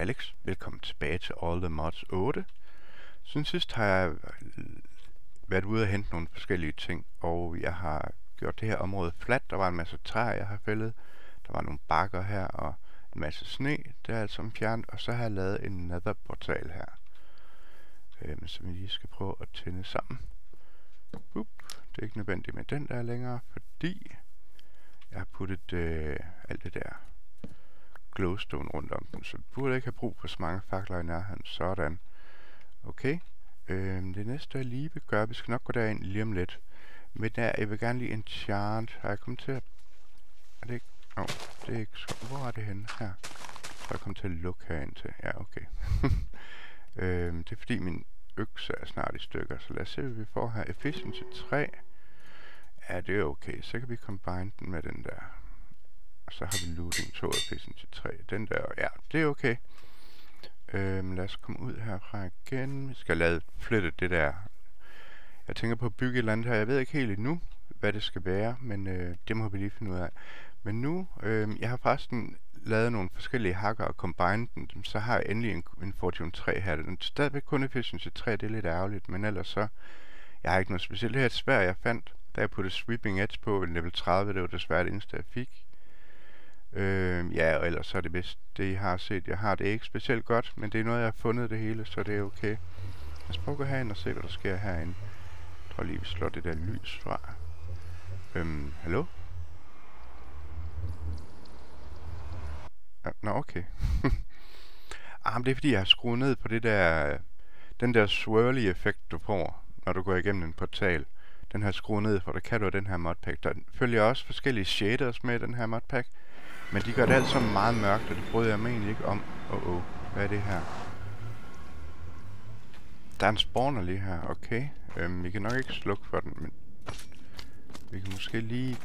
Alex. Velkommen tilbage til All the Mods 8. Siden sidst har jeg været ude og hente nogle forskellige ting, og jeg har gjort det her område fladt. Der var en masse træer, jeg har fældet. Der var nogle bakker her, og en masse sne. Det er alt sammen fjernet, og så har jeg lavet en netherportal her. Øhm, som vi lige skal prøve at tænde sammen. Boop. Det er ikke nødvendigt med den der længere, fordi jeg har puttet øh, alt det der glowstone rundt om den, så vi burde ikke have brug for så mange fakler i nærheden. Sådan. Okay. Øhm, det næste jeg lige vil gøre, vi skal nok gå derind lige om lidt. Men der, jeg vil gerne lige enchant. Har jeg kommet til at... Er det ikke... Åh, oh, det er ikke så... Hvor er det henne? Her. Så jeg kommet til at lukke herind til. Ja, okay. øhm, det er fordi min økse er snart i stykker, så lad os se, hvad vi får her. Efficiency 3. Ja, det er okay. Så kan vi combine den med den der. Og så har vi looting 2 efficiency 3. Den der, ja, det er okay. Øhm, lad os komme ud herfra igen. Vi skal lade flytte det der. Jeg tænker på at bygge et eller andet her. Jeg ved ikke helt endnu, hvad det skal være, men øh, det må vi lige finde ud af. Men nu, øh, jeg har faktisk lavet nogle forskellige hakker og combined dem, så har jeg endelig en, en Fortune 3 her. Den er stadigvæk kun efficiency 3, det er lidt ærgerligt, men ellers så, jeg har ikke noget specielt. Det her er et svær, jeg fandt, da jeg puttede Sweeping Edge på level 30, det var desværre det eneste, jeg fik. Øh, ja, og ellers så er det bedst, det I har set. Jeg har det ikke specielt godt, men det er noget, jeg har fundet det hele, så det er okay. Lad os prøve at gå herind og se, hvad der sker herinde. Jeg tror lige, vi slår det der lys fra. Øhm, hallo? Ah, nå, okay. ah, men det er fordi, jeg har skruet ned på det der... Den der swirly effekt, du får, når du går igennem en portal. Den har skruet ned for, der kan du den her modpack. Der følger også forskellige shaders med den her modpack. Men de gør det alt sammen meget mørkt, og det bryder jeg mig egentlig ikke om. Åh, oh, oh. Hvad er det her? Der er en spawner lige her, okay. Øhm, vi kan nok ikke slukke for den, men... Vi kan måske lige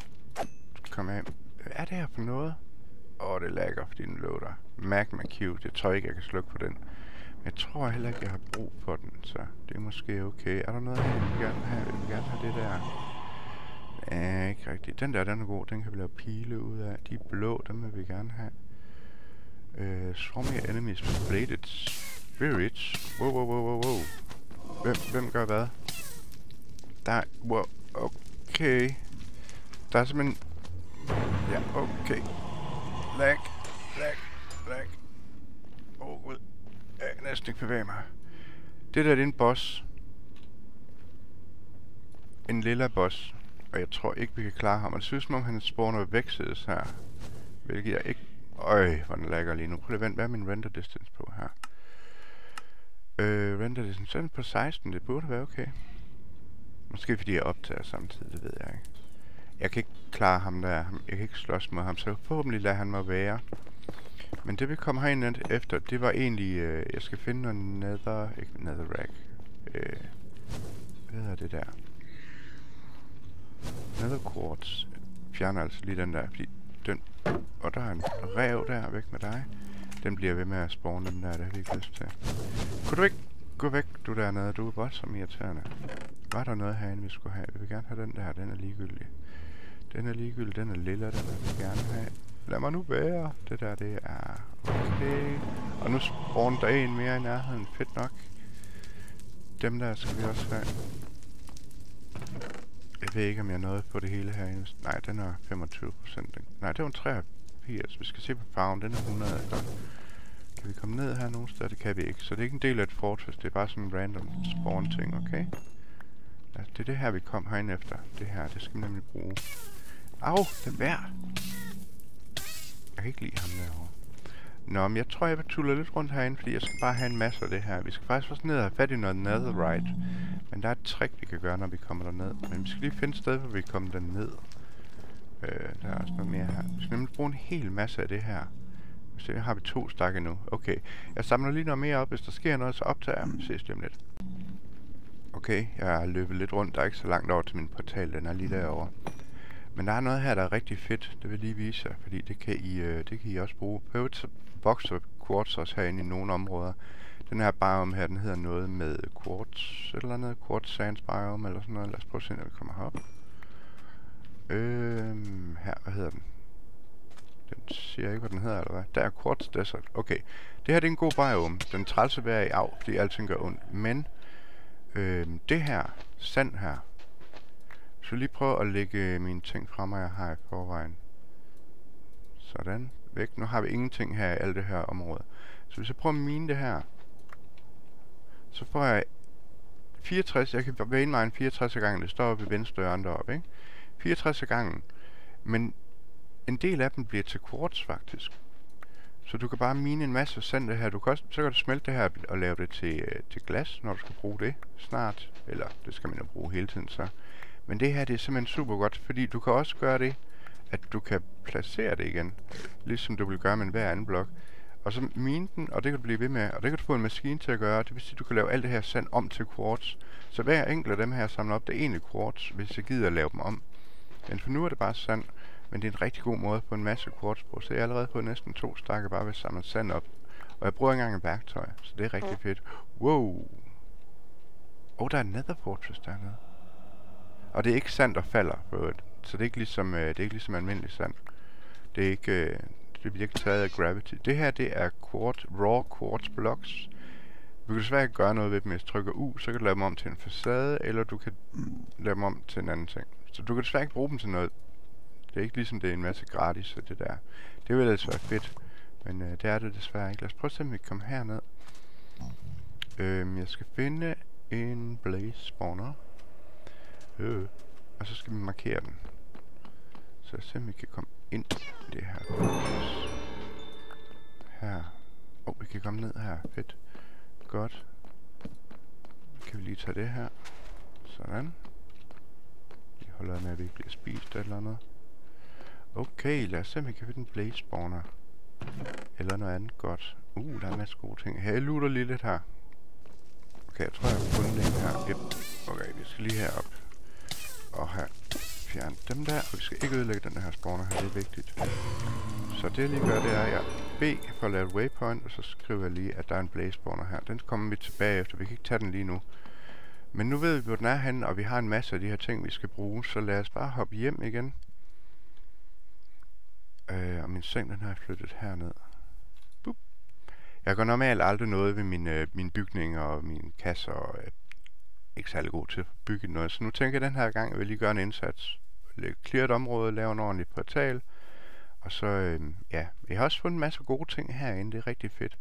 komme af. Hvad er det her for noget? Åh, oh, det lagger, fordi den loader. Magma Cube, det tror jeg ikke, jeg kan slukke for den. Men jeg tror heller ikke, jeg har brug for den, så det er måske okay. Er der noget her, vil gerne have? Jeg vil gerne have det der. Ja, ikke rigtigt. Den der, den er god. Den kan vi lave pile ud af. De blå, dem vil vi gerne have. Øh, Swarmy Enemies Bladed Spirits. Wow, wow, wow, wow, wow. Hvem, hvem gør hvad? Der wow, okay. Der er simpelthen... Ja, okay. Lag, lag, lag. Åh, oh, gud. Jeg kan næsten ikke bevæge mig. Det der, det er en boss. En lilla boss og jeg tror ikke, vi kan klare ham. Og det synes som om, han spawner væksedes her. Hvilket jeg ikke... Øj, hvor den lagger lige nu. Prøv at vente, hvad er min render distance på her? Øh, render distance på 16, det burde være okay. Måske fordi jeg optager samtidig, det ved jeg ikke. Jeg kan ikke klare ham der, jeg kan ikke slås mod ham, så forhåbentlig lader han mig være. Men det vi kom herind efter, det var egentlig, øh, jeg skal finde noget nether, ikke netherrack. Øh, hvad hedder det der? Nether quartz fjerner altså lige den der, fordi den... Og der er en rev der, væk med dig. Den bliver ved med at spawne den der, det har vi ikke lyst til. Kunne du ikke gå væk, du dernede? Du er voldsomt irriterende. Var der noget herinde, vi skulle have? Vi vil gerne have den der, den er ligegyldig. Den er ligegyldig, den er lilla, den vil vi gerne have. Lad mig nu være. Det der, det er okay. Og nu spawner der en mere i nærheden. Fedt nok. Dem der skal vi også have. Jeg ved ikke, om jeg nåede på det hele herinde. Nej, den er 25 procent. Nej, det var en 83. Vi skal se på farven. Den er 100. Godt. Kan vi komme ned her nogen steder? Det kan vi ikke. Så det er ikke en del af et fortress. Det er bare sådan en random spawn ting, okay? Ja, det er det her, vi kom herinde efter. Det her, det skal vi nemlig bruge. Au, den værd. Jeg kan ikke lide ham derovre. Nå, men jeg tror, jeg vil tulle lidt rundt herinde, fordi jeg skal bare have en masse af det her. Vi skal faktisk også ned og have fat i noget netherite. Men der er et trick, vi kan gøre, når vi kommer derned. Men vi skal lige finde et sted, hvor vi kommer derned. Øh, der er også noget mere her. Vi skal nemlig bruge en hel masse af det her. Så har vi to stakke nu. Okay, jeg samler lige noget mere op. Hvis der sker noget, så optager jeg. Ses lige om lidt. Okay, jeg har løbet lidt rundt. Der er ikke så langt over til min portal. Den er lige derovre. Men der er noget her, der er rigtig fedt. Det vil jeg lige vise jer, fordi det kan I, øh, det kan I også bruge. Prøv at vokse quartz også herinde i nogle områder. Den her biome her, den hedder noget med quartz, eller andet, quartz sands biome, eller sådan noget. Lad os prøve at se, når vi kommer herop. Øhm, her, hvad hedder den? Den siger ikke, hvad den hedder, eller hvad? Der er Quartz Desert. Okay. Det her det er en god biome. Den trælse vejr i af, fordi alting gør ondt. Men øhm, det her, sand her, så lige prøve at lægge øh, mine ting frem, jeg har i forvejen. Sådan. Væk. Nu har vi ingenting her i alt det her område. Så hvis jeg prøver at mine det her, så får jeg 64, jeg kan vane mig en 64 gange, det står oppe i venstre hjørne deroppe, ikke? 64 gangen. Men en del af dem bliver til quartz faktisk. Så du kan bare mine en masse sand det her. Du kan også, så kan du smelte det her og lave det til, øh, til glas, når du skal bruge det snart. Eller det skal man jo bruge hele tiden så. Men det her det er simpelthen super godt, fordi du kan også gøre det, at du kan placere det igen. Ligesom du vil gøre med hver anden blok. Og så mine den, og det kan du blive ved med. Og det kan du få en maskine til at gøre. Det vil sige, at du kan lave alt det her sand om til quartz. Så hver enkelt af dem her samler op, det er egentlig quartz, hvis jeg gider at lave dem om. Men for nu er det bare sand. Men det er en rigtig god måde få en masse quartz på. Så jeg har allerede fået næsten to stakke bare ved at samle sand op. Og jeg bruger ikke engang en værktøj, så det er rigtig fedt. Wow! Åh, oh, der er en nether fortress dernede. Og det er ikke sand, der falder på øvrigt. Så det er ikke ligesom, øh, det er ikke ligesom almindelig sand. Det er ikke, øh, det bliver ikke taget af gravity. Det her, det er quartz, raw quartz blocks. Du kan desværre ikke gøre noget ved dem, hvis du trykker U, så kan du lave dem om til en facade, eller du kan lave dem om til en anden ting. Så du kan desværre ikke bruge dem til noget. Det er ikke ligesom, det er en masse gratis, så det der. Det ville altså være fedt, men øh, det er det desværre ikke. Lad os prøve at se, om vi kan komme herned. Øhm, jeg skal finde en blaze spawner. Øh. Og så skal vi markere den. Så se om vi kan komme ind i det her. Her. Åh, oh, vi kan komme ned her. Fedt. Godt. Kan vi lige tage det her. Sådan. Vi holder med, at vi ikke bliver spist eller noget. Okay, lad os se, om vi kan finde en blaze spawner. Eller noget andet godt. Uh, der er en masse gode ting. Her, jeg lutter lige lidt her. Okay, jeg tror, jeg har fundet en her. Yep. Okay, vi skal lige herop at her. fjernet dem der. Og vi skal ikke ødelægge den her spawner her, det er vigtigt. Så det jeg lige gør, det er, at jeg B for at lave et waypoint, og så skriver jeg lige, at der er en blaze spawner her. Den kommer vi tilbage efter. Vi kan ikke tage den lige nu. Men nu ved vi, hvor den er henne, og vi har en masse af de her ting, vi skal bruge. Så lad os bare hoppe hjem igen. Øh, og min seng, den har jeg flyttet herned. Boop. Jeg går normalt aldrig noget ved mine, øh, mine bygninger og mine kasser, og øh, ikke særlig god til at bygge noget. Så nu tænker jeg den her gang, at jeg vil lige gøre en indsats. Lægge clear et område, lave en ordentlig portal. Og så, øh, ja, jeg har også fundet en masse gode ting herinde, det er rigtig fedt.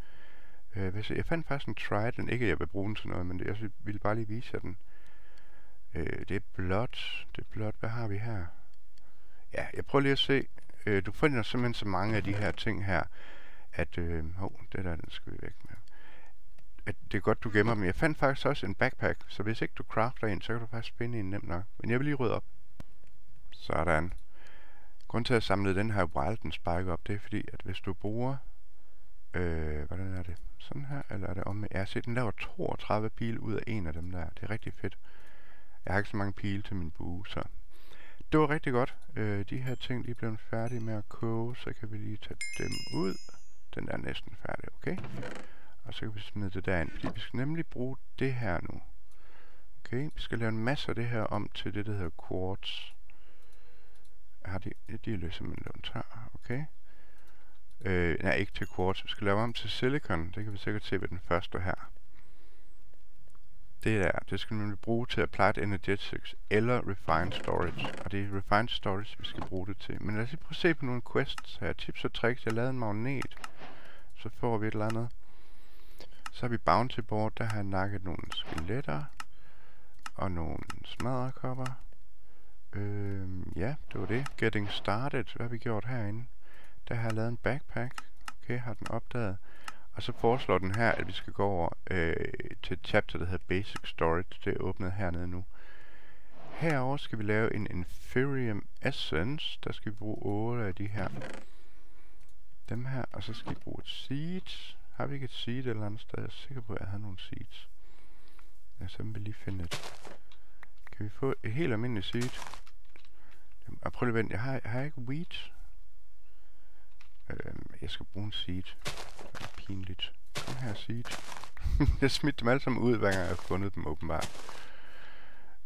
Øh, hvis jeg, jeg fandt faktisk en trident, ikke at jeg vil bruge den til noget, men det, jeg ville bare lige vise jer den. Øh, det er blot, det er blot, hvad har vi her? Ja, jeg prøver lige at se, øh, du finder simpelthen så mange af de her ting her, at, øh, oh, det der, den skal vi væk. At det er godt, du gemmer dem. Jeg fandt faktisk også en backpack, så hvis ikke du crafter en, så kan du faktisk finde en nemt nok. Men jeg vil lige rydde op. Sådan. Grunden til at samle den her Wilden Spike op, det er fordi, at hvis du bruger... Øh, hvordan er det? Sådan her, eller er det om... med har set, den laver 32 pile ud af en af dem der. Det er rigtig fedt. Jeg har ikke så mange pile til min bue, så det var rigtig godt. Øh, de her ting de er blevet færdige med at koge, så kan vi lige tage dem ud. Den er næsten færdig, okay? Og så kan vi smide det derind, fordi vi skal nemlig bruge det her nu. Okay, vi skal lave en masse af det her om til det, der hedder quartz. Har de, de er løst en lavet okay? Øh, nej, ikke til quartz. Vi skal lave om til silicon. Det kan vi sikkert se ved den første her. Det der, det skal man bruge til Applied Energetics eller Refined Storage. Og det er Refined Storage, vi skal bruge det til. Men lad os lige prøve at se på nogle quests her. Tips og tricks. Jeg lavede en magnet. Så får vi et eller andet. Så har vi Bounty Board. Der har jeg nakket nogle skeletter. Og nogle smadrekopper. Øhm, ja, det var det. Getting started. Hvad har vi gjort herinde? Der har jeg lavet en backpack. Okay, har den opdaget. Og så foreslår den her, at vi skal gå over øh, til et chapter, der hedder Basic Storage. Det er åbnet hernede nu. Herover skal vi lave en Inferium Essence. Der skal vi bruge 8 af de her. Dem her, og så skal vi bruge et seed. Har vi ikke et seed et eller andet sted? Jeg er sikker på, at jeg har nogle seeds. Ja, så vil vi lige finde et. Kan vi få et helt almindeligt seed? Jeg prøver lige at vente. Jeg har, jeg har ikke wheat. Øhm, jeg skal bruge en seed pinligt. Kom her, seed. jeg smidte dem alle sammen ud, hver gang jeg har fundet dem, åbenbart.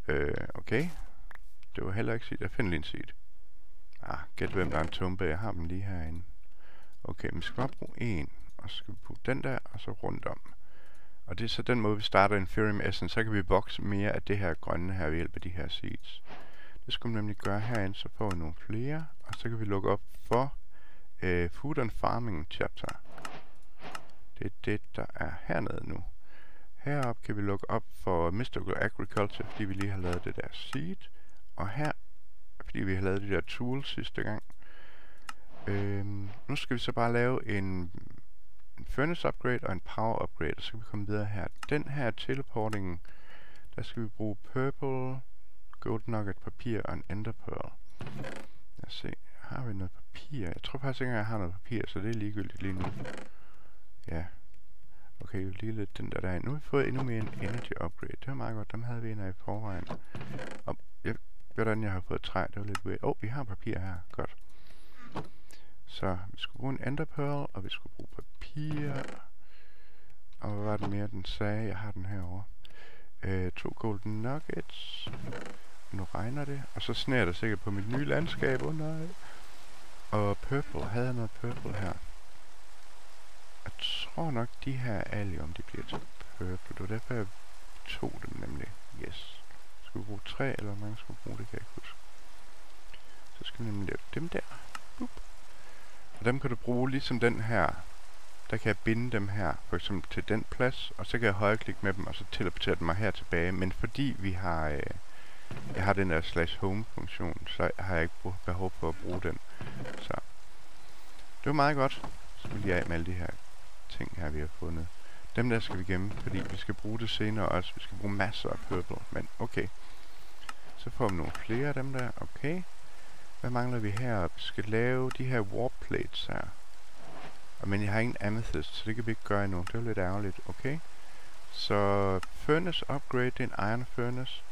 Øh, okay. Det var heller ikke seed. Jeg finder lige en seed. Ah, gæt hvem der er en tumpe. Jeg har dem lige herinde. Okay, men skal bare bruge en, og så skal vi putte den der, og så rundt om. Og det er så den måde, vi starter Inferium Essence. Så kan vi vokse mere af det her grønne her ved hjælp af de her seeds. Det skal vi nemlig gøre herinde, så får vi nogle flere, og så kan vi lukke op for øh, Food and Farming Chapter. Det er det, der er hernede nu. Heroppe kan vi lukke op for Mystical Agriculture, fordi vi lige har lavet det der seed. Og her, fordi vi har lavet det der tool sidste gang. Øhm, nu skal vi så bare lave en, en Furnace Upgrade og en Power Upgrade, og så kan vi komme videre her. Den her teleporting, der skal vi bruge Purple, Gold Nugget, papir og en Ender Pearl. Lad os se, har vi noget papir? Jeg tror faktisk ikke, jeg har noget papir, så det er ligegyldigt lige nu. Ja. Okay, lige lidt den der der. Nu har vi fået endnu mere en Energy Upgrade. Det var meget godt. Dem havde vi en af i forvejen. Og jeg, hvordan jeg har fået træ, det var lidt weird. Åh, oh, vi har papir her. Godt. Så vi skulle bruge en enderpearl, og vi skulle bruge papir. Og hvad var det mere, den sagde? Jeg har den herovre. Øh, to Golden Nuggets. Nu regner det. Og så sneer det sikkert på mit nye landskab. Åh oh, nej. Og purple. Havde jeg noget purple her? Jeg tror nok, de her allium, de bliver til purple. Det var derfor, jeg tog dem nemlig. Yes. Skal vi bruge tre, eller hvor mange skal vi bruge? Det kan jeg ikke huske. Så skal vi nemlig lave dem der. Og dem kan du bruge ligesom den her. Der kan jeg binde dem her, for eksempel til den plads, og så kan jeg højreklikke med dem, og så teleportere dem mig her tilbage. Men fordi vi har, øh, jeg har den der slash home funktion, så har jeg ikke behov for at bruge den. Så det var meget godt. Så vil jeg af med alle de her ting her, vi har fundet. Dem der skal vi gemme, fordi vi skal bruge det senere også. Vi skal bruge masser af purple, men okay. Så får vi nogle flere af dem der, okay. Hvad mangler vi her? Vi skal lave de her warp plates her. Men jeg har ingen amethyst, så det kan vi ikke gøre endnu. Det er lidt ærgerligt, okay. Så furnace upgrade, det er en iron furnace.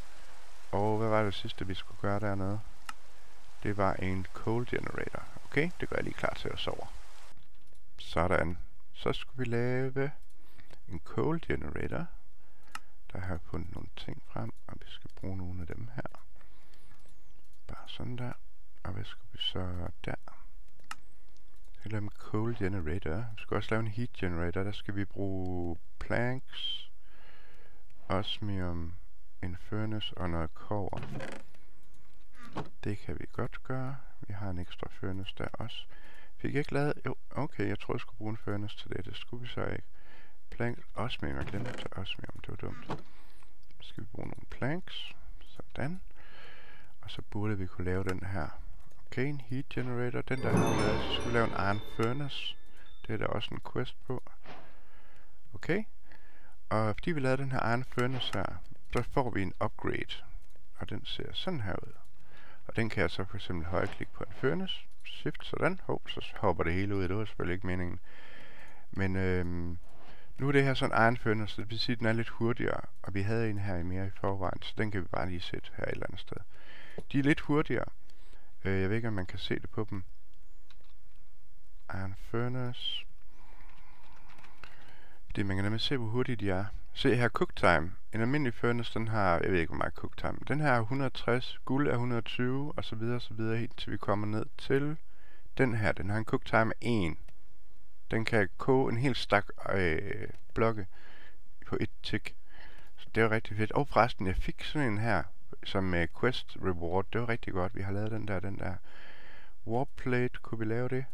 Og hvad var det sidste, vi skulle gøre dernede? Det var en coal generator. Okay, det gør jeg lige klar til at sove. Sådan. Så skulle vi lave en coal generator. Der har jeg fundet nogle ting frem, og vi skal bruge nogle af dem her. Bare sådan der. Og hvad skal vi så der? Så skal lave en coal generator. Vi skal også lave en heat generator. Der skal vi bruge planks, osmium, en furnace og noget kover. Det kan vi godt gøre. Vi har en ekstra furnace der også. Fik jeg ikke lavet... Jo, okay, jeg tror jeg skulle bruge en furnace til det. Det skulle vi så ikke. Planks, osmium. Jeg glemte at tage osmium. Det var dumt. Så skal vi bruge nogle planks. Sådan. Og så burde vi kunne lave den her. Arcane en heat generator. Den der har vi lave en iron furnace. Det er der også en quest på. Okay. Og fordi vi lavede den her iron furnace her, så får vi en upgrade. Og den ser sådan her ud. Og den kan jeg så for eksempel højreklikke på en furnace. Shift sådan. Hov, så hopper det hele ud. Det var selvfølgelig ikke meningen. Men øhm, nu er det her sådan en iron furnace, så det vil sige, at den er lidt hurtigere. Og vi havde en her i mere i forvejen, så den kan vi bare lige sætte her et eller andet sted. De er lidt hurtigere. Øh, jeg ved ikke, om man kan se det på dem. Iron furnace. Det man kan nemlig se, hvor hurtigt de er. Se her, cook time. En almindelig furnace, den har, jeg ved ikke, hvor meget cook time. Den her er 160, guld er 120, og så videre, og så videre, helt til vi kommer ned til den her. Den har en cook time af 1. Den kan koge en hel stak øh, blokke på et tick. Så det er rigtig fedt. Og forresten, jeg fik sådan en her, som med quest reward. Det var rigtig godt. Vi har lavet den der, den der. Warp plate, kunne vi lave det?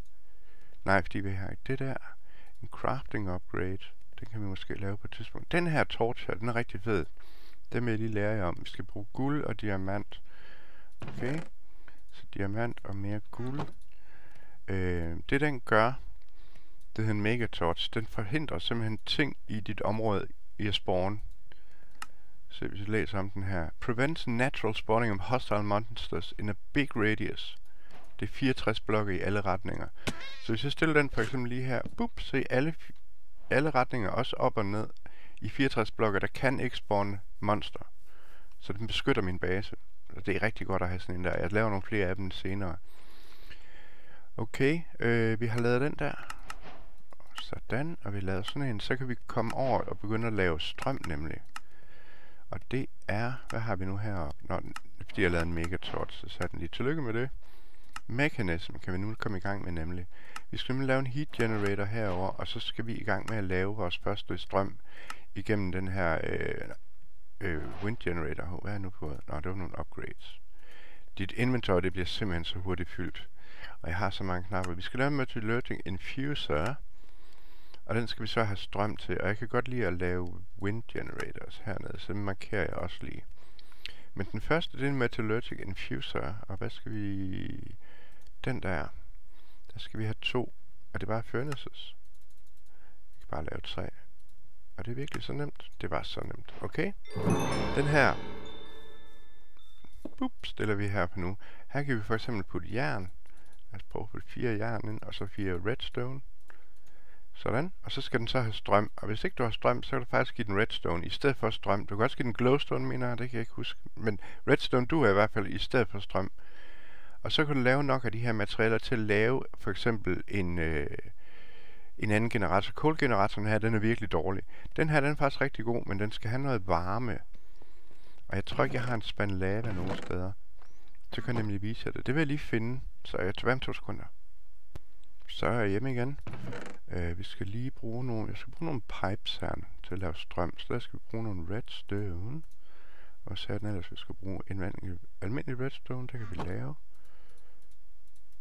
Nej, fordi vi har ikke det der. En crafting upgrade. Den kan vi måske lave på et tidspunkt. Den her torch her, den er rigtig fed. Den vil jeg lige lære jer om. Vi skal bruge guld og diamant. Okay. Så diamant og mere guld. Øh, det den gør, det hedder en megatorch. Den forhindrer simpelthen ting i dit område i at spawn. Så hvis vi læser om den her. Prevents natural spawning of hostile monsters in a big radius. Det er 64 blokke i alle retninger. Så hvis jeg stiller den for eksempel lige her, bup, så i alle alle retninger, også op og ned, i 64 blokke, der kan ikke spawne monster. Så den beskytter min base. Og det er rigtig godt at have sådan en der. Jeg laver nogle flere af dem senere. Okay, øh, vi har lavet den der. Sådan, og vi laver sådan en. Så kan vi komme over og begynde at lave strøm nemlig. Og det er, hvad har vi nu her? Nå, fordi jeg lavede en megatort, så satte den lige tillykke med det. mechanism kan vi nu komme i gang med nemlig. Vi skal nemlig lave en heat generator herover, og så skal vi i gang med at lave vores første strøm igennem den her øh, øh, wind generator. Hvad er nu på? Nå, det var nogle upgrades. Dit inventory det bliver simpelthen så hurtigt fyldt. Og jeg har så mange knapper. Vi skal lave en metallurgic infuser. Og den skal vi så have strøm til. Og jeg kan godt lide at lave wind generators hernede, så den markerer jeg også lige. Men den første, det er en metallurgic infuser. Og hvad skal vi... Den der. Der skal vi have to. Er det bare furnaces? Vi kan bare lave tre. Er det virkelig så nemt? Det var så nemt. Okay. Den her. Boop, stiller vi her på nu. Her kan vi for eksempel putte jern. Lad os prøve at putte fire jern ind, og så fire redstone. Sådan. Og så skal den så have strøm. Og hvis ikke du har strøm, så kan du faktisk give den redstone i stedet for strøm. Du kan også give den glowstone, mener jeg. Det kan jeg ikke huske. Men redstone, du er i hvert fald i stedet for strøm. Og så kan du lave nok af de her materialer til at lave for eksempel en, øh, en anden generator. Kulgeneratoren her, den er virkelig dårlig. Den her, den er faktisk rigtig god, men den skal have noget varme. Og jeg tror ikke, jeg har en spand lava nogen steder. Så kan jeg nemlig vise jer det. Det vil jeg lige finde. Så jeg tager to sekunder. Så er jeg hjemme igen. Øh, vi skal lige bruge nogle, jeg skal bruge nogle pipes her til at lave strøm. Så der skal vi bruge nogle redstone. Og så er den ellers, vi skal bruge en almindelig redstone, det kan vi lave.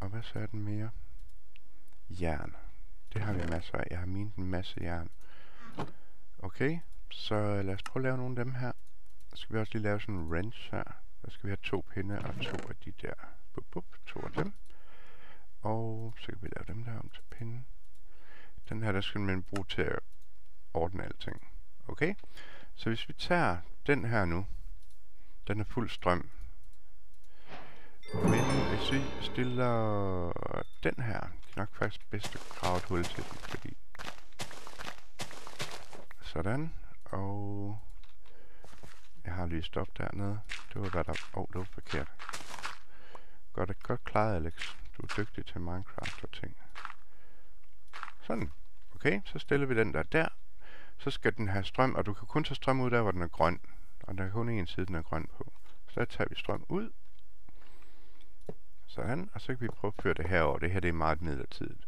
Og hvad så er den mere? Jern. Det har vi masser af. Jeg har minet en masse jern. Okay, så lad os prøve at lave nogle af dem her. Så skal vi også lige lave sådan en wrench her. Der skal vi have to pinde og to af de der. Bup, bup, to af dem. Og så kan vi lave dem der om til. Den her, der skal man bruge til at ordne alting. Okay? Så hvis vi tager den her nu, den er fuld strøm. Men hvis vi stiller den her, det er nok faktisk bedst at grave et hul til den, fordi... Sådan, og... Jeg har lige stoppet dernede. Det var hvad der... Åh, oh, det var forkert. Godt, godt klaret, Alex. Du er dygtig til Minecraft og ting. Sådan. Okay, så stiller vi den der der. Så skal den have strøm, og du kan kun tage strøm ud der, hvor den er grøn. Og der er kun en side, den er grøn på. Så der tager vi strøm ud. Sådan, og så kan vi prøve at føre det herover. Det her det er meget midlertidigt.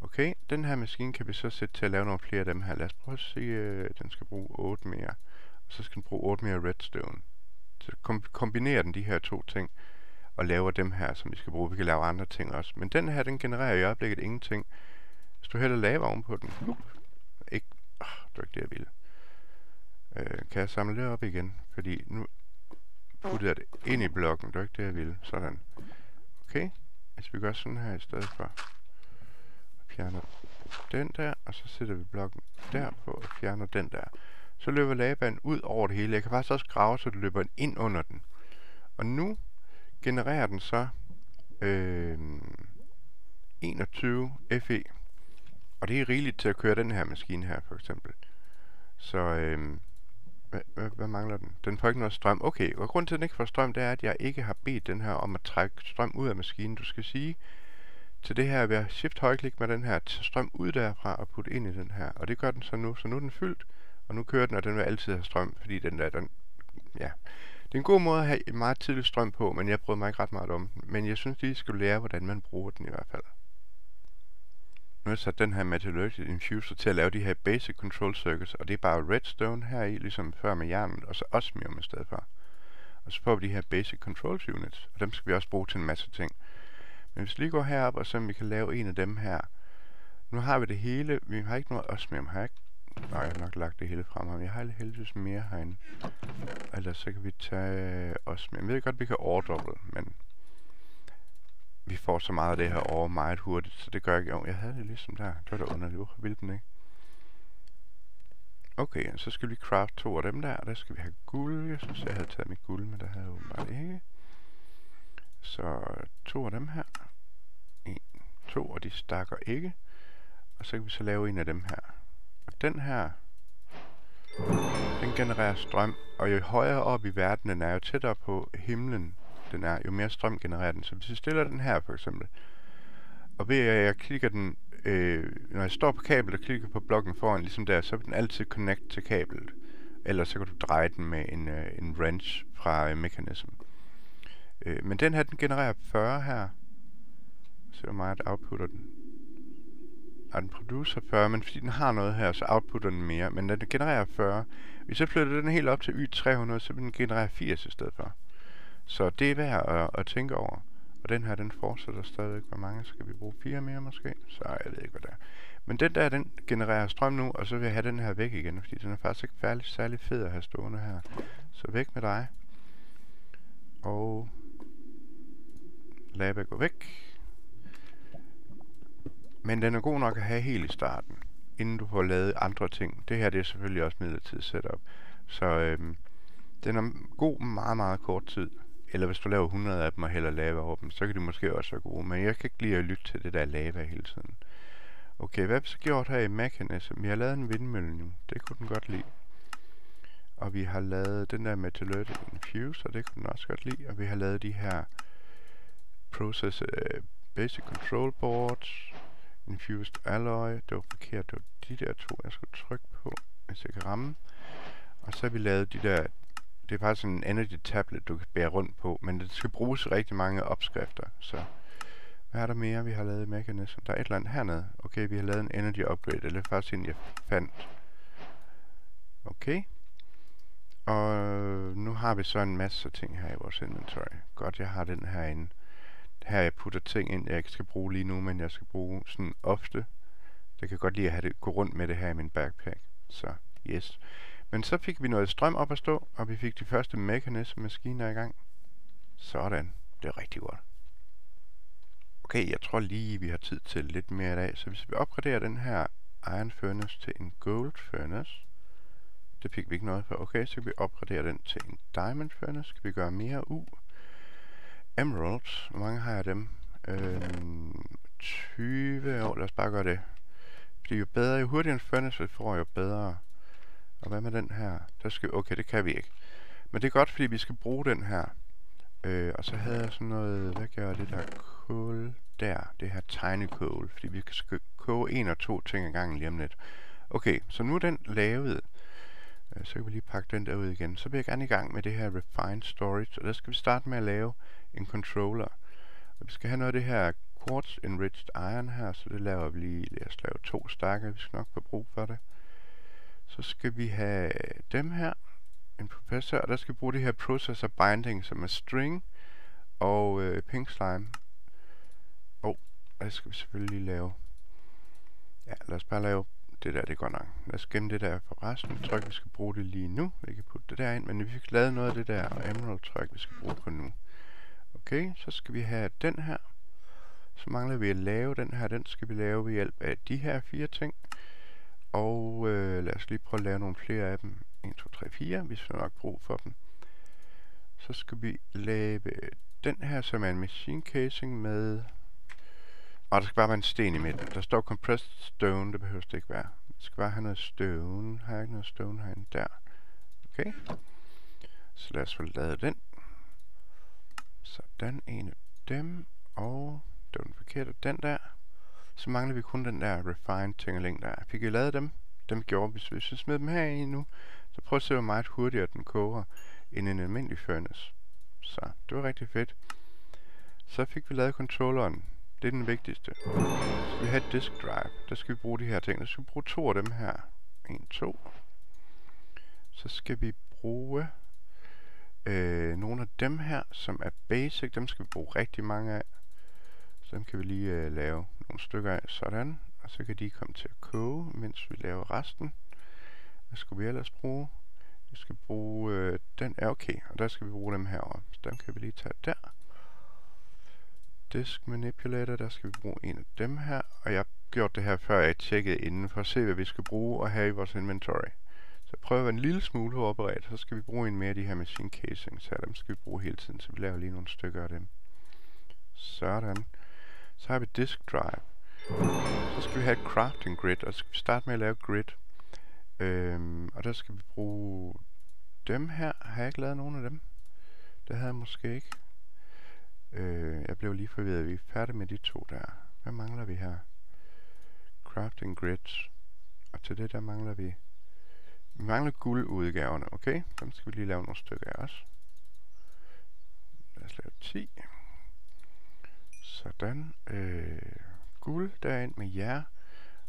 Okay, den her maskine kan vi så sætte til at lave nogle flere af dem her. Lad os prøve at se, øh, den skal bruge 8 mere. Og så skal den bruge 8 mere redstone. Så kom kombinerer den de her to ting og laver dem her, som vi skal bruge. Vi kan lave andre ting også. Men den her, den genererer i øjeblikket ingenting. Hvis du hælder lava ovenpå den, ikke, oh, det var ikke det, jeg ville. Øh, kan jeg samle det op igen? Fordi nu putter jeg det ind i blokken. Det var ikke det, jeg ville. Sådan. Okay. Hvis vi gør sådan her i stedet for. Fjerner den der, og så sætter vi blokken derpå og fjerner den der. Så løber lavaen ud over det hele. Jeg kan faktisk også grave, så det løber ind under den. Og nu genererer den så øh, 21 FE. Og det er rigeligt til at køre den her maskine her, for eksempel. Så, øhm, hvad, hvad, hvad mangler den? Den får ikke noget strøm. Okay, og grunden til, at den ikke får strøm, det er, at jeg ikke har bedt den her om at trække strøm ud af maskinen. Du skal sige til det her ved at shift højklik med den her, tage strøm ud derfra og putte ind i den her. Og det gør den så nu. Så nu er den fyldt, og nu kører den, og den vil altid have strøm, fordi den der, den, ja. Det er en god måde at have meget tidlig strøm på, men jeg bryder mig ikke ret meget om den. Men jeg synes lige, skal lære, hvordan man bruger den i hvert fald. Nu den her metallurgical Infuser til at lave de her Basic Control Circuits, og det er bare redstone her i, ligesom før med jernet, og så osmium i stedet for. Og så får vi de her Basic Control Units, og dem skal vi også bruge til en masse ting. Men hvis vi lige går herop og så vi kan lave en af dem her. Nu har vi det hele, vi har ikke noget osmium, har jeg ikke? Nej, jeg har nok lagt det hele frem her, jeg har heldigvis mere herinde. Ellers så kan vi tage osmium. Jeg ved godt, vi kan overdouble, men vi får så meget af det her over meget hurtigt, så det gør ikke. Jo, jeg havde det ligesom der. Det var da underligt. Hvorfor ville den ikke? Okay, så skal vi craft to af dem der, der skal vi have guld. Jeg synes, jeg havde taget mit guld, men der havde jeg åbenbart ikke. Så to af dem her. En, to, og de stakker ikke. Og så kan vi så lave en af dem her. Og den her, den genererer strøm, og jo højere op i verden den er, jo tættere på himlen den er, jo mere strøm genererer den. Så hvis jeg stiller den her for eksempel, og ved at jeg klikker den, øh, når jeg står på kablet og klikker på blokken foran, ligesom der, så vil den altid connect til kablet. Ellers så kan du dreje den med en, øh, en wrench fra øh, Mechanism. Øh, men den her, den genererer 40 her. Så hvor meget outputter den. Og den producer 40, men fordi den har noget her, så outputter den mere. Men den genererer 40. Hvis jeg flytter den helt op til Y300, så vil den generere 80 i stedet for. Så det er værd at, at tænke over. Og den her, den fortsætter stadigvæk. Hvor mange skal vi bruge? Fire mere måske? Så jeg ved ikke, hvad det er. Men den der, den genererer strøm nu, og så vil jeg have den her væk igen, fordi den er faktisk ikke færdig, særlig fed at have stående her. Så væk med dig. Og lava gå væk. Men den er god nok at have helt i starten, inden du får lavet andre ting. Det her det er selvfølgelig også midlertidigt setup. Så øhm, den er god meget, meget kort tid. Eller hvis du laver 100 af dem og hælder lava over dem, så kan de måske også være gode. Men jeg kan ikke lide at lytte til det der lava hele tiden. Okay, hvad har vi så gjort her i Mechanism? Vi har lavet en vindmølle nu. Det kunne den godt lide. Og vi har lavet den der Metallurgic Infuse, og det kunne den også godt lide. Og vi har lavet de her Process uh, Basic Control Boards, Infused Alloy. Det var forkert, det var de der to, jeg skulle trykke på, hvis jeg kan ramme. Og så har vi lavet de der det er faktisk en energy tablet, du kan bære rundt på, men det skal bruges rigtig mange opskrifter, så hvad er der mere, vi har lavet i Mechanism? Der er et eller andet hernede. Okay, vi har lavet en energy upgrade, eller faktisk en, jeg fandt. Okay. Og nu har vi så en masse ting her i vores inventory. Godt, jeg har den her inde. Her jeg putter ting ind, jeg ikke skal bruge lige nu, men jeg skal bruge sådan ofte. Det kan godt lide at have det, gå rundt med det her i min backpack. Så, yes. Men så fik vi noget strøm op at stå, og vi fik de første mechanism-maskiner i gang. Sådan. Det er rigtig godt. Okay, jeg tror lige, vi har tid til lidt mere i dag. Så hvis vi opgraderer den her Iron Furnace til en Gold Furnace, det fik vi ikke noget for. Okay, så kan vi opgradere den til en Diamond Furnace. Kan vi gøre mere u? Emeralds, hvor mange har jeg dem? Øhm, 20 år, lad os bare gøre det. Fordi jo bedre, jo hurtigere en furnace vi får, jo bedre. Og hvad med den her? Der skal, okay, det kan vi ikke. Men det er godt, fordi vi skal bruge den her. Øh, og så havde jeg sådan noget, hvad gør det der kål der? Det her tiny fordi vi skal koge en og to ting ad gangen lige om lidt. Okay, så nu er den lavet. Øh, så kan vi lige pakke den der ud igen. Så vil jeg gerne i gang med det her Refined Storage, og der skal vi starte med at lave en controller. Og vi skal have noget af det her Quartz Enriched Iron her, så det laver vi lige, lad os lave to stakker, vi skal nok få brug for det. Så skal vi have dem her, en professor, og der skal vi bruge det her processor binding, som er string og øh, pink slime. Og oh, det skal vi selvfølgelig lave. Ja, lad os bare lave det der, det går nok. Lad os gemme det der for resten. Jeg tror ikke, vi skal bruge det lige nu. Vi kan putte det der ind, men vi fik lavet noget af det der, og emerald tryk, vi skal bruge på nu. Okay, så skal vi have den her. Så mangler vi at lave den her. Den skal vi lave ved hjælp af de her fire ting. Og øh, lad os lige prøve at lave nogle flere af dem. 1, 2, 3, 4, hvis vi har nok brug for dem. Så skal vi lave den her, som er en machine casing med... Og der skal bare være en sten i midten. Der står compressed stone, det behøver det ikke være. Det skal bare have noget stone. Har jeg ikke noget stone herinde? Der. Okay. Så lad os få lavet den. Sådan en af dem. Og det var den forkerte, den der. Så mangler vi kun den der refined tingeling der. Fik vi lavet dem? Dem gjorde vi. Så hvis vi smed dem her i nu, så prøv at se, hvor meget hurtigere den koger end en almindelig furnace. Så det var rigtig fedt. Så fik vi lavet controlleren. Det er den vigtigste. Så vi have et disk drive. Der skal vi bruge de her ting. Der skal vi bruge to af dem her. 1, 2. Så skal vi bruge øh, nogle af dem her, som er basic. Dem skal vi bruge rigtig mange af. Så dem kan vi lige øh, lave nogle stykker af. Sådan. Og så kan de komme til at koge, mens vi laver resten. Hvad skal vi ellers bruge? Vi skal bruge øh, den er okay, og der skal vi bruge dem herovre. Så dem kan vi lige tage der. Disk Manipulator, der skal vi bruge en af dem her. Og jeg har gjort det her før jeg tjekkede inden, for at se hvad vi skal bruge og have i vores inventory. Så prøv at være en lille smule forberedt, så skal vi bruge en mere af de her machine casings her. Dem skal vi bruge hele tiden, så vi laver lige nogle stykker af dem. Sådan. Så har vi disk drive. Så skal vi have et crafting grid, og så skal vi starte med at lave grid. Øhm, og der skal vi bruge dem her. Har jeg ikke lavet nogen af dem? Det havde jeg måske ikke. Øh, jeg blev lige forvirret. Vi er færdige med de to der. Hvad mangler vi her? Crafting grid. Og til det der mangler vi... Vi mangler guldudgaverne, okay? Dem skal vi lige lave nogle stykker af os. Lad os lave 10. Sådan. Øh, guld derind med jer.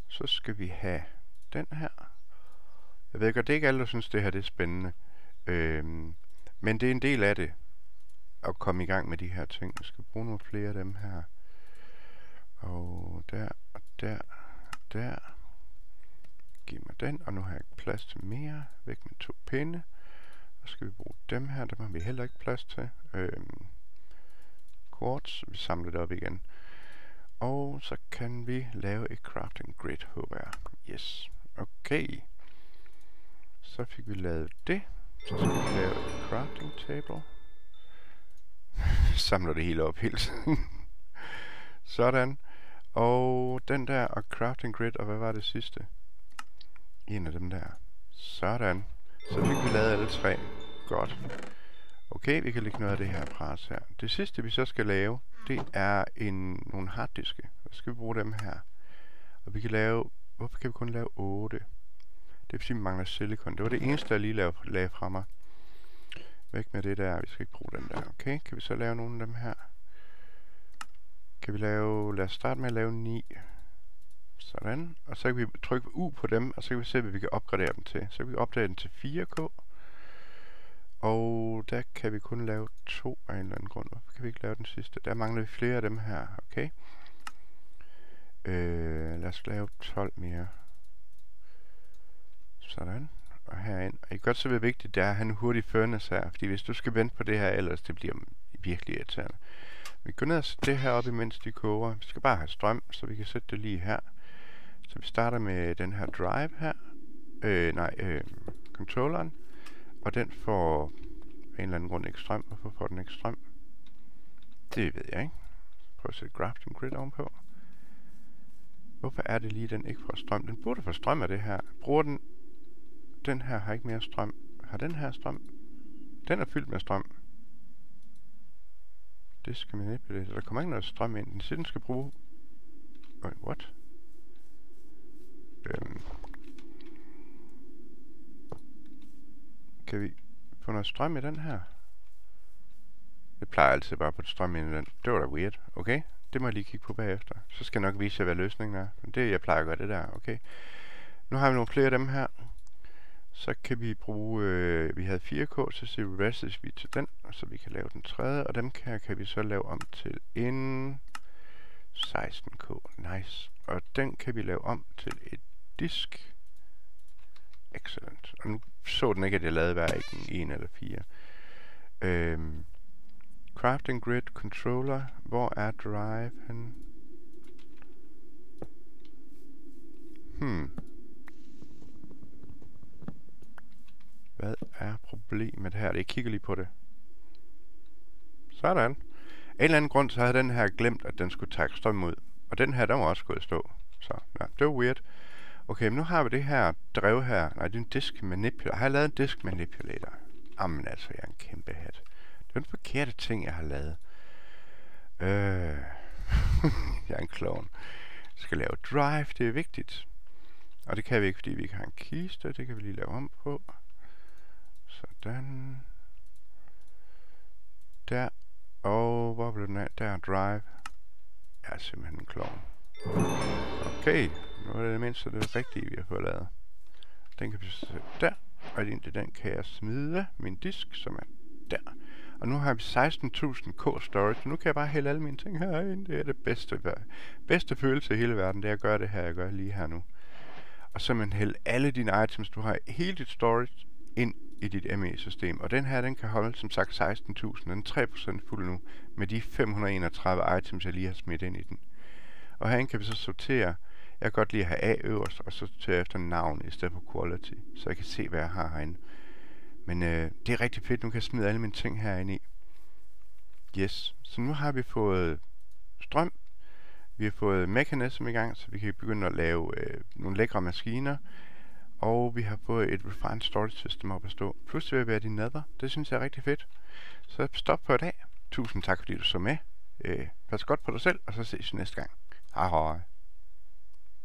Så skal vi have den her. Jeg ved godt, det er ikke alle, der synes, det her det er spændende. Øh, men det er en del af det at komme i gang med de her ting. Jeg skal bruge nogle flere af dem her. Og der, og der, der. Giv mig den, og nu har jeg ikke plads til mere. Væk med to pinde. Så skal vi bruge dem her, dem har vi heller ikke plads til. Øhm, quartz, vi samler det op igen. Og så kan vi lave et crafting grid, håber jeg. Yes. Okay. Så fik vi lavet det. Så skal vi lave et crafting table. Samler det hele op hele tiden. Sådan. Og den der og crafting grid, og hvad var det sidste? En af dem der. Sådan. Så fik vi lavet alle tre. Godt. Okay, vi kan lægge noget af det her pres her. Det sidste vi så skal lave, det er en, nogle harddiske. Så skal vi bruge dem her. Og vi kan lave... Hvorfor kan vi kun lave 8? Det er fordi vi mangler silikon. Det var det eneste, jeg lige lavede, lagde fra mig. Væk med det der. Vi skal ikke bruge den der. Okay, kan vi så lave nogle af dem her? Kan vi lave... Lad os starte med at lave 9. Sådan. Og så kan vi trykke U på dem, og så kan vi se, hvad vi kan opgradere dem til. Så kan vi opdage den til 4K. Og der kan vi kun lave to af en eller anden grund. Hvorfor kan vi ikke lave den sidste? Der mangler vi flere af dem her, okay? Øh, lad os lave 12 mere. Sådan. Og herind. Og I kan godt se, hvor vigtigt det er at have en hurtig furnace her. Fordi hvis du skal vente på det her, ellers det bliver virkelig irriterende. Vi går ned og sætter det her op, imens de koger. Vi skal bare have strøm, så vi kan sætte det lige her. Så vi starter med den her drive her. Øh, nej, øh, controlleren. Og den får af en eller anden grund ikke strøm. Hvorfor får den ikke strøm? Det ved jeg ikke. Prøv at sætte grafting grid ovenpå. Hvorfor er det lige, den ikke får strøm? Den burde få strøm af det her. Bruger den... Den her har ikke mere strøm. Har den her strøm? Den er fyldt med strøm. Det skal man ikke det. Der kommer ikke noget strøm ind. Den siger, den skal bruge... Wait, what? Øhm, Kan vi få noget strøm i den her? Det plejer altid bare på strøm i den. Det var da weird. Okay, det må jeg lige kigge på bagefter. Så skal jeg nok vise jer, hvad løsningen er. Det jeg plejer at gøre det der. Okay. Nu har vi nogle flere af dem her. Så kan vi bruge, øh, vi havde 4K, så ser vi vi til den, så vi kan lave den tredje, og dem kan, kan vi så lave om til en 16K. Nice. Og den kan vi lave om til et disk. Excellent. Og nu så den ikke, at jeg lavede hverken en eller fire. Øhm, crafting Grid Controller. Hvor er Drive hen? Hmm. Hvad er problemet her? Jeg kigger lige på det. Sådan. Af en eller anden grund, så havde den her glemt, at den skulle tage strøm ud. Og den her, den var også gået stå. Så ja, det var weird. Okay, men nu har vi det her drev her. Nej, det er en disk manipulator. Har jeg lavet en disk manipulator? Jamen altså, jeg er en kæmpe hat. Det er den forkerte ting, jeg har lavet. Øh... jeg er en clown. Jeg skal lave drive, det er vigtigt. Og det kan vi ikke, fordi vi ikke har en kiste. Det kan vi lige lave om på. Sådan. Der. Og hvor blev den af? Der er drive. Jeg er simpelthen en clown. Okay, nu er det det mindste det rigtige, vi har fået lavet. Den kan vi sætte der, og indtil den kan jeg smide min disk, som er der. Og nu har vi 16.000 K storage, nu kan jeg bare hælde alle mine ting herind. Det er det bedste, bedste følelse i hele verden, det er at gøre det her, jeg gør lige her nu. Og så man hælde alle dine items, du har hele dit storage, ind i dit ME-system. Og den her, den kan holde som sagt 16.000. Den er 3% fuld nu, med de 531 items, jeg lige har smidt ind i den. Og herinde kan vi så sortere. Jeg kan godt lide at have A øverst, og så sortere efter navn i stedet for quality, så jeg kan se, hvad jeg har herinde. Men øh, det er rigtig fedt. Nu kan jeg smide alle mine ting herinde i. Yes. Så nu har vi fået strøm. Vi har fået mekanism i gang, så vi kan begynde at lave øh, nogle lækre maskiner. Og vi har fået et Refined Storage System op at stå. Plus det vil være din nether. Det synes jeg er rigtig fedt. Så stop for i dag. Tusind tak fordi du så med. Øh, pas godt på dig selv, og så ses vi næste gang. Hej hej.